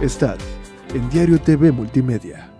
Estad en Diario TV Multimedia.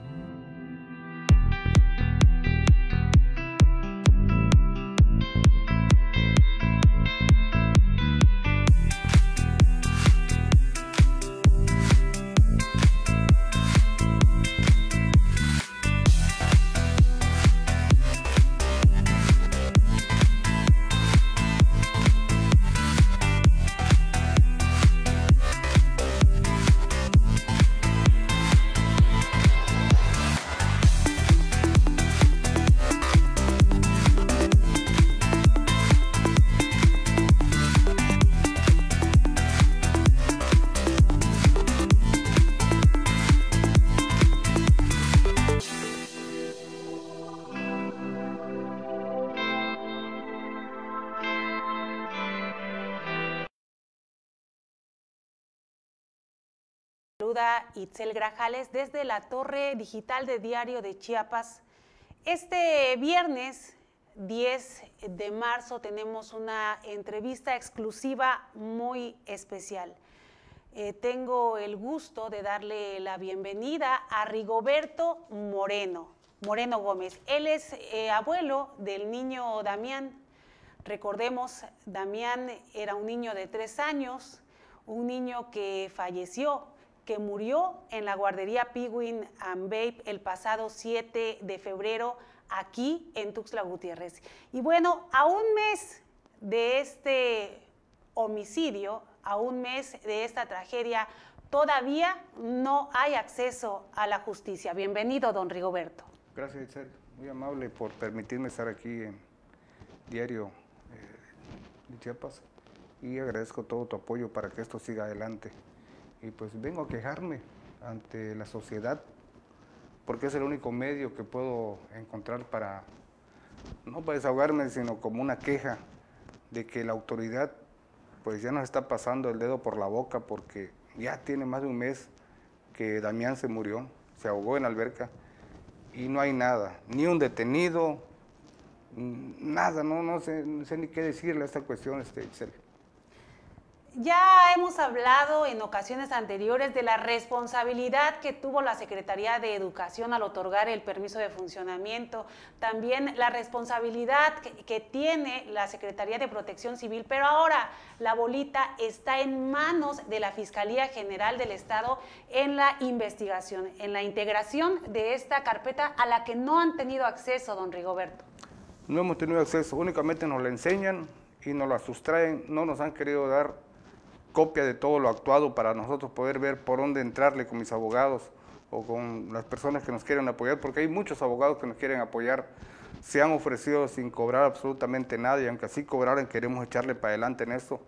Saluda Itzel Grajales desde la Torre Digital de Diario de Chiapas. Este viernes 10 de marzo tenemos una entrevista exclusiva muy especial. Eh, tengo el gusto de darle la bienvenida a Rigoberto Moreno, Moreno Gómez. Él es eh, abuelo del niño Damián. Recordemos, Damián era un niño de tres años, un niño que falleció que murió en la guardería Pigwin and Babe el pasado 7 de febrero aquí en Tuxtla Gutiérrez. Y bueno, a un mes de este homicidio, a un mes de esta tragedia, todavía no hay acceso a la justicia. Bienvenido, don Rigoberto. Gracias, Itzel. Muy amable por permitirme estar aquí en Diario eh, de Chiapas y agradezco todo tu apoyo para que esto siga adelante y pues vengo a quejarme ante la sociedad porque es el único medio que puedo encontrar para, no para desahogarme, sino como una queja de que la autoridad pues ya nos está pasando el dedo por la boca porque ya tiene más de un mes que Damián se murió, se ahogó en la alberca y no hay nada, ni un detenido, nada, no, no, sé, sé ni qué decirle a esta cuestión, este, ya hemos hablado en ocasiones anteriores de la responsabilidad que tuvo la Secretaría de Educación al otorgar el permiso de funcionamiento, también la responsabilidad que, tiene la Secretaría de Protección Civil, pero ahora la bolita está en manos de la Fiscalía General del Estado en la investigación, en la integración de esta carpeta a la que no han tenido acceso, don Rigoberto. No hemos tenido acceso, únicamente nos la enseñan y nos la sustraen, no nos han querido dar copia de todo lo actuado para nosotros poder ver por dónde entrarle con mis abogados o con las personas que nos quieren apoyar, porque hay muchos abogados que nos quieren apoyar, se han ofrecido sin cobrar absolutamente nada y aunque así cobraran queremos echarle para adelante en esto,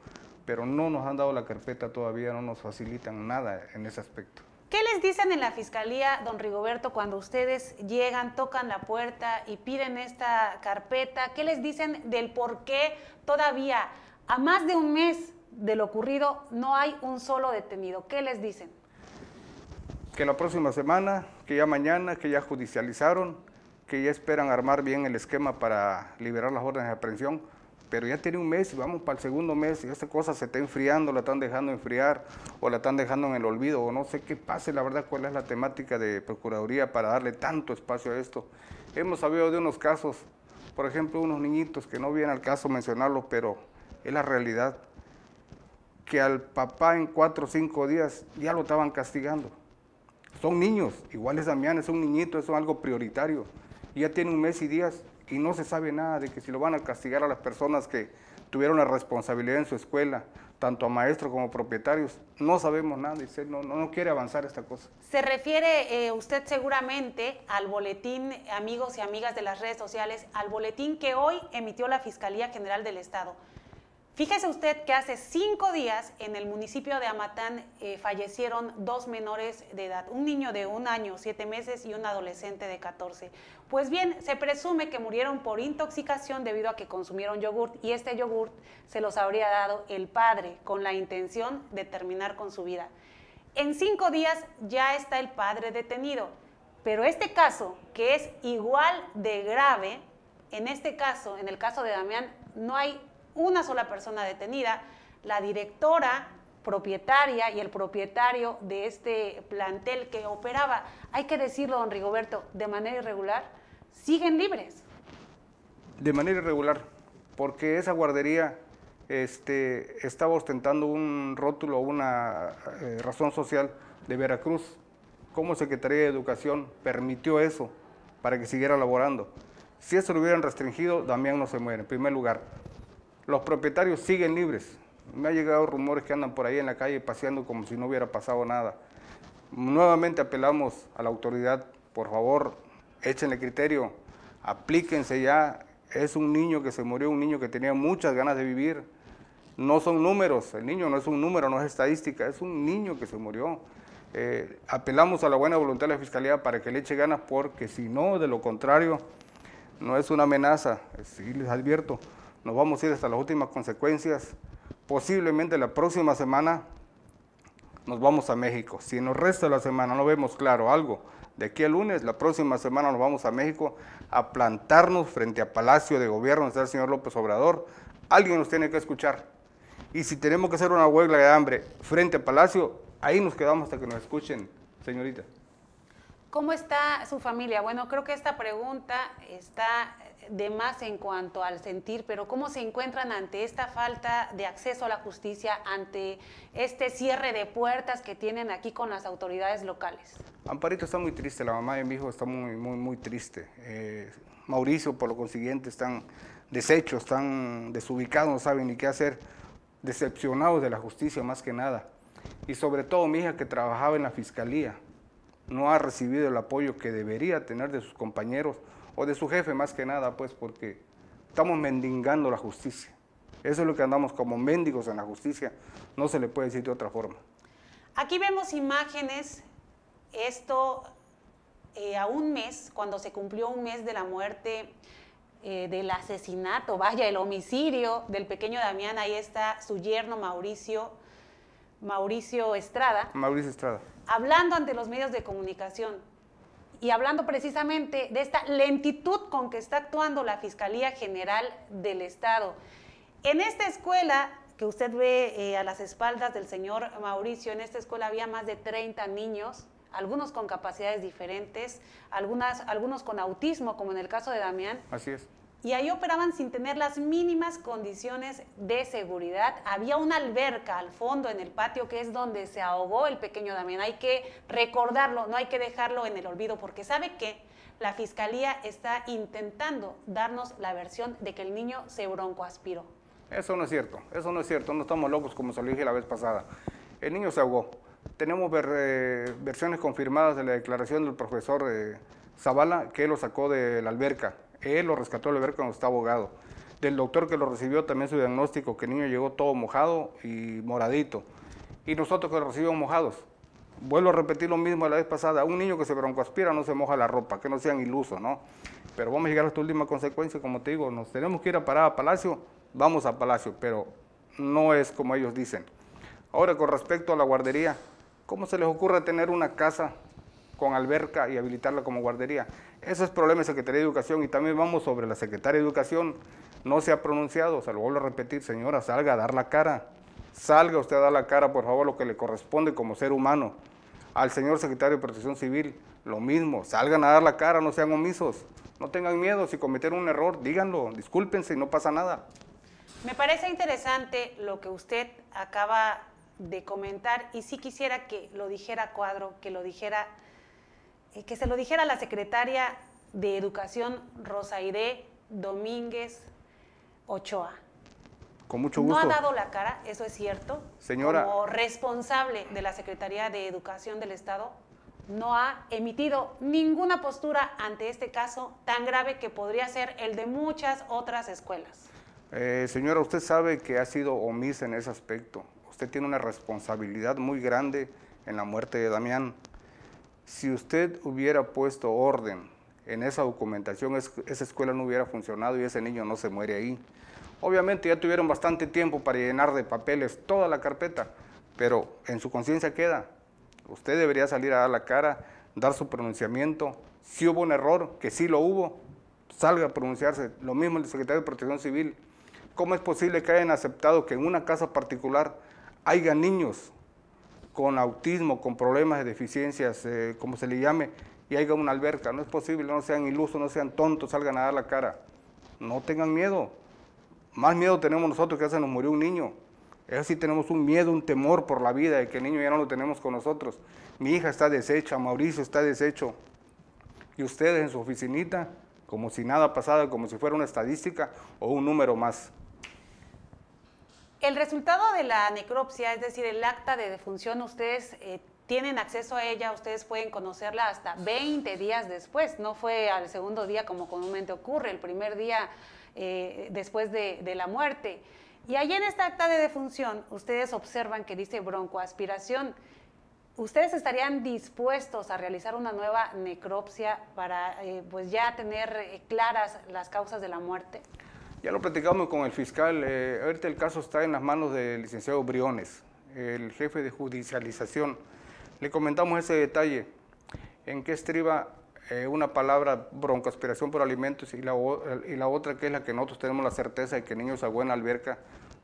pero no nos han dado la carpeta todavía, no nos facilitan nada en ese aspecto. ¿Qué les dicen en la fiscalía, don Rigoberto, cuando ustedes llegan, tocan la puerta y piden esta carpeta? ¿Qué les dicen del por qué todavía, a más de un mes de lo ocurrido, no hay un solo detenido. ¿Qué les dicen? Que la próxima semana, que ya mañana, que ya judicializaron, que ya esperan armar bien el esquema para liberar las órdenes de aprehensión, pero ya tiene un mes y vamos para el segundo mes y esta cosa se está enfriando, la están dejando enfriar o la están dejando en el olvido o no sé qué pase, la verdad, cuál es la temática de Procuraduría para darle tanto espacio a esto. Hemos sabido de unos casos, por ejemplo, unos niñitos que no viene al caso mencionarlos, pero es la realidad que al papá en cuatro o cinco días ya lo estaban castigando. Son niños, igual es Damián, es un niñito, es algo prioritario. ya tiene un mes y días y no se sabe nada de que si lo van a castigar a las personas que tuvieron la responsabilidad en su escuela, tanto a maestros como propietarios. No sabemos nada, dice, no, no, no quiere avanzar esta cosa. Se refiere eh, usted seguramente al boletín, amigos y amigas de las redes sociales, al boletín que hoy emitió la Fiscalía General del Estado. Fíjese usted que hace cinco días en el municipio de Amatán eh, fallecieron dos menores de edad, un niño de un año, siete meses y un adolescente de 14. Pues bien, se presume que murieron por intoxicación debido a que consumieron yogurt y este yogurt se los habría dado el padre con la intención de terminar con su vida. En cinco días ya está el padre detenido, pero este caso, que es igual de grave, en este caso, en el caso de Damián, no hay una sola persona detenida. La directora propietaria y el propietario de este plantel que operaba, hay que decirlo, don Rigoberto, de manera irregular, siguen libres. De manera irregular, porque esa guardería este, estaba ostentando un rótulo, una eh, razón social de Veracruz. ¿Cómo Secretaría de Educación permitió eso para que siguiera laborando? Si eso lo hubieran restringido, Damián no se muere, en primer lugar. Los propietarios siguen libres. Me ha llegado rumores que andan por ahí en la calle paseando como si no hubiera pasado nada. Nuevamente apelamos a la autoridad, por favor, échenle criterio, aplíquense ya. Es un niño que se murió, un niño que tenía muchas ganas de vivir. No son números, el niño no es un número, no es estadística, es un niño que se murió. Eh, apelamos a la buena voluntad de la Fiscalía para que le eche ganas, porque si no, de lo contrario, no es una amenaza, sí les advierto, nos vamos a ir hasta las últimas consecuencias. Posiblemente la próxima semana nos vamos a México. Si resto de la semana no vemos claro algo, de aquí al lunes, la próxima semana nos vamos a México a plantarnos frente a Palacio de Gobierno, está el señor López Obrador. Alguien nos tiene que escuchar. Y si tenemos que hacer una huelga de hambre frente a Palacio, ahí nos quedamos hasta que nos escuchen, señorita. ¿Cómo está su familia? Bueno, creo que esta pregunta está de más en cuanto al sentir, pero ¿cómo se encuentran ante esta falta de acceso a la justicia, ante este cierre de puertas que tienen aquí con las autoridades locales? Amparito está muy triste, la mamá de mi hijo está muy, muy, muy triste. Eh, Mauricio, por lo consiguiente, están deshechos, están desubicados, no saben ni qué hacer, decepcionados de la justicia más que nada. Y sobre todo mi hija que trabajaba en la fiscalía, no ha recibido el apoyo que debería tener de sus compañeros o de su jefe más que nada, pues porque estamos mendigando la justicia. Eso es lo que andamos como mendigos en la justicia, no se le puede decir de otra forma. Aquí vemos imágenes, esto eh, a un mes, cuando se cumplió un mes de la muerte, eh, del asesinato, vaya, el homicidio del pequeño Damián, ahí está su yerno Mauricio, Mauricio Estrada. Mauricio Estrada. Hablando ante los medios de comunicación y hablando precisamente de esta lentitud con que está actuando la Fiscalía General del Estado. En esta escuela que usted ve eh, a las espaldas del señor Mauricio, en esta escuela había más de 30 niños, algunos con capacidades diferentes, algunas, algunos con autismo, como en el caso de Damián. Así es y ahí operaban sin tener las mínimas condiciones de seguridad. Había una alberca al fondo en el patio que es donde se ahogó el pequeño Damián. Hay que recordarlo, no hay que dejarlo en el olvido porque sabe que la fiscalía está intentando darnos la versión de que el niño se broncoaspiró. Eso no es cierto, eso no es cierto, no estamos locos como se lo dije la vez pasada. El niño se ahogó. Tenemos eh, versiones confirmadas de la declaración del profesor eh, Zavala que lo sacó de la alberca él lo rescató ver cuando está abogado. Del doctor que lo recibió también su diagnóstico, que el niño llegó todo mojado y moradito. Y nosotros que lo recibimos mojados. Vuelvo a repetir lo mismo de la vez pasada. Un niño que se broncoaspira no se moja la ropa, que no sean ilusos, ¿no? Pero vamos a llegar a esta última consecuencia, como te digo, nos tenemos que ir a parar a Palacio, vamos a Palacio, pero no es como ellos dicen. Ahora, con respecto a la guardería, ¿cómo se les ocurre tener una casa con alberca y habilitarla como guardería. Ese es problema de Secretaría de Educación y también vamos sobre la Secretaria de Educación. No se ha pronunciado, se lo vuelvo a repetir, señora, salga a dar la cara. Salga usted a dar la cara, por favor, lo que le corresponde como ser humano. Al señor secretario de Protección Civil, lo mismo, salgan a dar la cara, no sean omisos. No tengan miedo, si cometieron un error, díganlo, discúlpense y no pasa nada. Me parece interesante lo que usted acaba de comentar y sí quisiera que lo dijera Cuadro, que lo dijera eh, que se lo dijera la secretaria de Educación Rosaide Domínguez Ochoa. Con mucho gusto. No ha dado la cara, eso es cierto. Señora. Como responsable de la Secretaría de Educación del Estado, no ha emitido ninguna postura ante este caso tan grave que podría ser el de muchas otras escuelas. Eh, señora, usted sabe que ha sido omisa en ese aspecto. Usted tiene una responsabilidad muy grande en la muerte de Damián. Si usted hubiera puesto orden en esa documentación, esa escuela no hubiera funcionado y ese niño no se muere ahí. Obviamente ya tuvieron bastante tiempo para llenar de papeles toda la carpeta, pero en su conciencia queda. Usted debería salir a dar la cara, dar su pronunciamiento. Si hubo un error, que sí lo hubo, salga a pronunciarse. Lo mismo el secretario de Protección Civil. ¿Cómo es posible que hayan aceptado que en una casa particular haya niños con autismo, con problemas de deficiencias, eh, como se le llame, y haya una alberca? No es posible, no sean ilusos, no sean tontos, salgan a dar la cara. No tengan miedo. Más miedo tenemos nosotros que se nos murió un niño. Es sí tenemos un miedo, un temor por la vida de que el niño ya no lo tenemos con nosotros. Mi hija está deshecha, Mauricio está deshecho. Y ustedes en su oficinita, como si nada pasara, como si fuera una estadística o un número más. El resultado de la necropsia, es decir, el acta de defunción, ustedes eh, tienen acceso a ella, ustedes pueden conocerla hasta 20 días después, no fue al segundo día como comúnmente ocurre, el primer día eh, después de, la muerte. Y ahí en esta acta de defunción, ustedes observan que dice broncoaspiración. ¿Ustedes estarían dispuestos a realizar una nueva necropsia para eh, pues ya tener eh, claras las causas de la muerte? Ya lo platicamos con el fiscal. Eh, ahorita el caso está en las manos del licenciado Briones, el jefe de judicialización. Le comentamos ese detalle. ¿En qué estriba eh, una palabra broncoaspiración por alimentos y la, y la otra que es la que nosotros tenemos la certeza de que el niño se en la alberca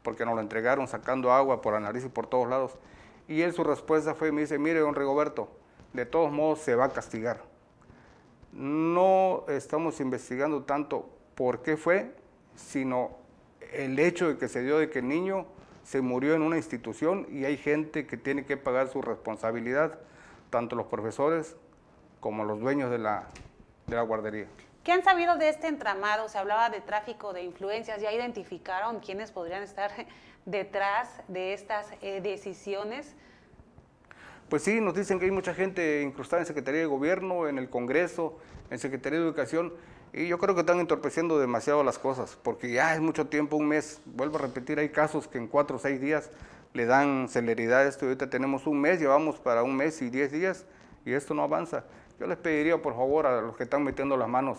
porque nos lo entregaron sacando agua por la nariz y por todos lados? Y él su respuesta fue, me dice, mire, don Rigoberto, de todos modos se va a castigar. No estamos investigando tanto por qué fue, sino el hecho de que se dio de que el niño se murió en una institución y hay gente que tiene que pagar su responsabilidad, tanto los profesores como los dueños de la, de la guardería. ¿Qué han sabido de este entramado? Se hablaba de tráfico de influencias, ¿ya identificaron quiénes podrían estar detrás de estas eh, decisiones? Pues sí, nos dicen que hay mucha gente incrustada en Secretaría de Gobierno, en el Congreso, en Secretaría de Educación, y yo creo que están entorpeciendo demasiado las cosas, porque ya es mucho tiempo, un mes, vuelvo a repetir, hay casos que en cuatro o seis días le dan celeridad a esto, y ahorita tenemos un mes, llevamos para un mes y diez días, y esto no avanza. Yo les pediría, por favor, a los que están metiendo las manos,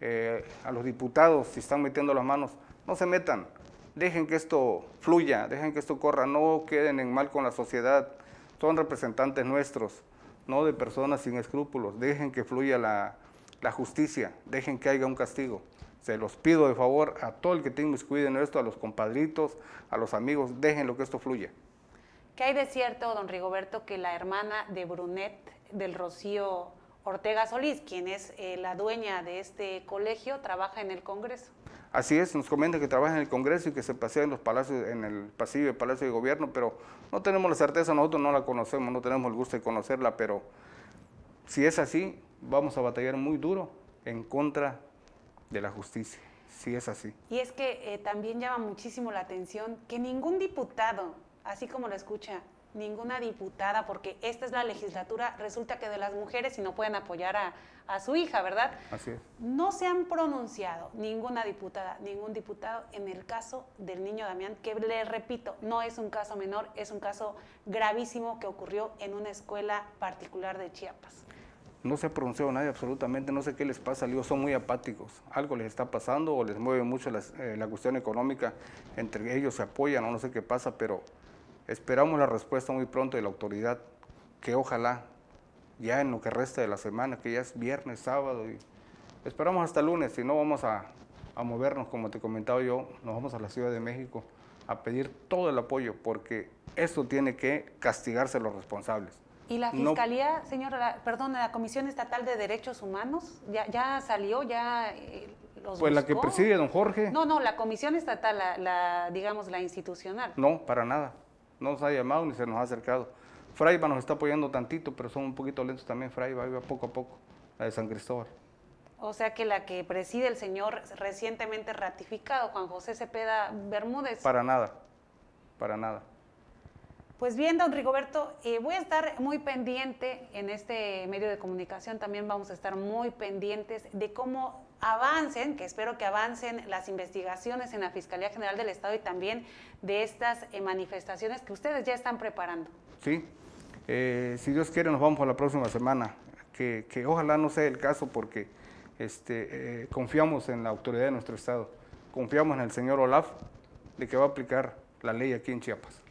eh, a los diputados, si están metiendo las manos, no se metan, dejen que esto fluya, dejen que esto corra, no queden en mal con la sociedad, son representantes nuestros, no de personas sin escrúpulos, dejen que fluya la, la justicia, dejen que haya un castigo. Se los pido de favor a todo el que tenga inmiscuido en esto, a los compadritos, a los amigos, dejen lo que esto fluya. ¿Qué hay de cierto, don Rigoberto, que la hermana de Brunet, del Rocío Ortega Solís, quien es eh, la dueña de este colegio, trabaja en el Congreso. Así es, nos comenta que trabaja en el Congreso y que se pasea en los palacios, en el pasillo del Palacio de Gobierno, pero no tenemos la certeza, nosotros no la conocemos, no tenemos el gusto de conocerla, pero si es así, vamos a batallar muy duro en contra de la justicia, si es así. Y es que eh, también llama muchísimo la atención que ningún diputado, así como lo escucha, ninguna diputada, porque esta es la legislatura, resulta que de las mujeres y no pueden apoyar a, su hija, ¿verdad? Así es. No se han pronunciado ninguna diputada, ningún diputado en el caso del niño Damián, que le repito, no es un caso menor, es un caso gravísimo que ocurrió en una escuela particular de Chiapas. No se ha pronunciado nadie absolutamente, no sé qué les pasa, digo, son muy apáticos. Algo les está pasando o les mueve mucho eh, la cuestión económica, entre ellos se apoyan o no sé qué pasa, pero Esperamos la respuesta muy pronto de la autoridad, que ojalá ya en lo que resta de la semana, que ya es viernes, sábado, y esperamos hasta lunes, si no vamos a, movernos, como te comentaba yo, nos vamos a la Ciudad de México a pedir todo el apoyo, porque esto tiene que castigarse a los responsables. ¿Y la Fiscalía, señora, perdón, la Comisión Estatal de Derechos Humanos, ya, ya salió, ya eh, los Pues la que preside don Jorge. No, no, la Comisión Estatal, la, digamos, la institucional. No, para nada no nos ha llamado ni se nos ha acercado. Fraiba nos está apoyando tantito, pero son un poquito lentos también, Fraiba, va poco a poco, la de San Cristóbal. O sea que la que preside el señor recientemente ratificado, Juan José Cepeda Bermúdez. Para nada, para nada. Pues bien, don Rigoberto, eh, voy a estar muy pendiente en este medio de comunicación, también vamos a estar muy pendientes de cómo avancen, que espero que avancen las investigaciones en la Fiscalía General del Estado y también de estas eh, manifestaciones que ustedes ya están preparando. Sí, eh, si Dios quiere nos vamos a la próxima semana, que, ojalá no sea el caso porque este, confiamos en la autoridad de nuestro Estado, confiamos en el señor Olaf de que va a aplicar la ley aquí en Chiapas.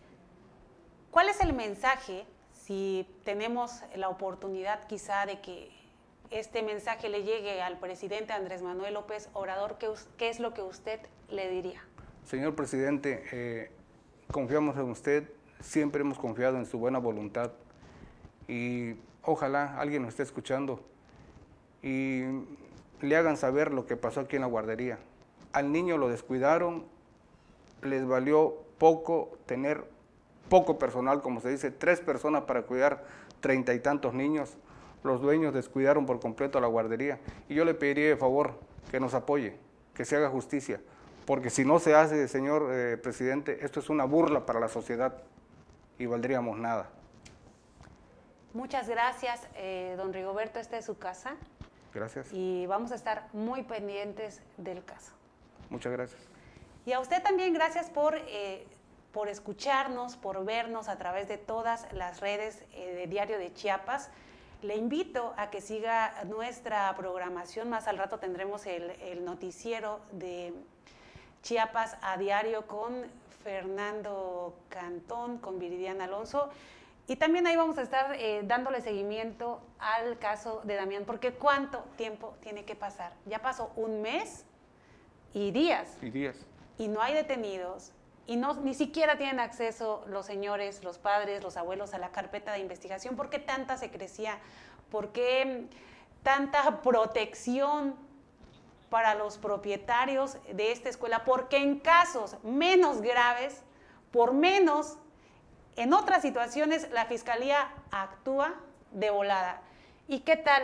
¿Cuál es el mensaje, si tenemos la oportunidad quizá de que este mensaje le llegue al presidente Andrés Manuel López Obrador, ¿qué, es lo que usted le diría? Señor presidente, eh, confiamos en usted, siempre hemos confiado en su buena voluntad y ojalá alguien nos esté escuchando y le hagan saber lo que pasó aquí en la guardería. Al niño lo descuidaron, les valió poco tener poco personal, como se dice, tres personas para cuidar treinta y tantos niños. Los dueños descuidaron por completo la guardería. Y yo le pediría de favor que nos apoye, que se haga justicia, porque si no se hace, señor eh, presidente, esto es una burla para la sociedad y valdríamos nada. Muchas gracias, eh, don Rigoberto. Esta es su casa. Gracias. Y vamos a estar muy pendientes del caso. Muchas gracias. Y a usted también gracias por, eh, por escucharnos, por vernos a través de todas las redes de Diario de Chiapas. Le invito a que siga nuestra programación. Más al rato tendremos el, el noticiero de Chiapas a diario con Fernando Cantón, con Viridiana Alonso. Y también ahí vamos a estar eh, dándole seguimiento al caso de Damián, porque ¿cuánto tiempo tiene que pasar? Ya pasó un mes y días. Y días. Y no hay detenidos. Y no, ni siquiera tienen acceso los señores, los padres, los abuelos a la carpeta de investigación. ¿Por qué tanta secrecía? ¿Por qué tanta protección para los propietarios de esta escuela? Porque en casos menos graves, por menos en otras situaciones la fiscalía actúa de volada. ¿Y qué tal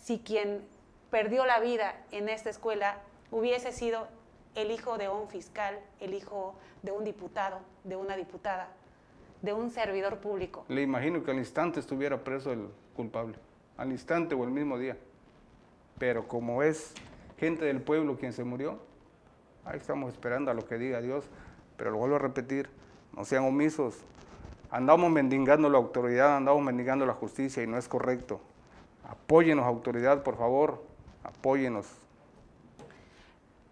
si quien perdió la vida en esta escuela hubiese sido el hijo de un fiscal, el hijo de un diputado, de una diputada, de un servidor público? Le imagino que al instante estuviera preso el culpable, al instante o el mismo día. Pero como es gente del pueblo quien se murió, ahí estamos esperando a lo que diga Dios. Pero lo vuelvo a repetir, no sean omisos. Andamos mendigando la autoridad, andamos mendigando la justicia y no es correcto. Apóyenos, autoridad, por favor, apóyenos.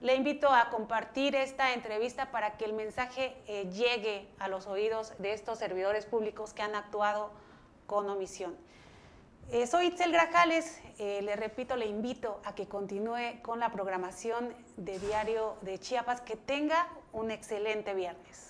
Le invito a compartir esta entrevista para que el mensaje eh, llegue a los oídos de estos servidores públicos que han actuado con omisión. Eh, soy Itzel Grajales, eh, le repito, le invito a que continúe con la programación de Diario de Chiapas, que tenga un excelente viernes.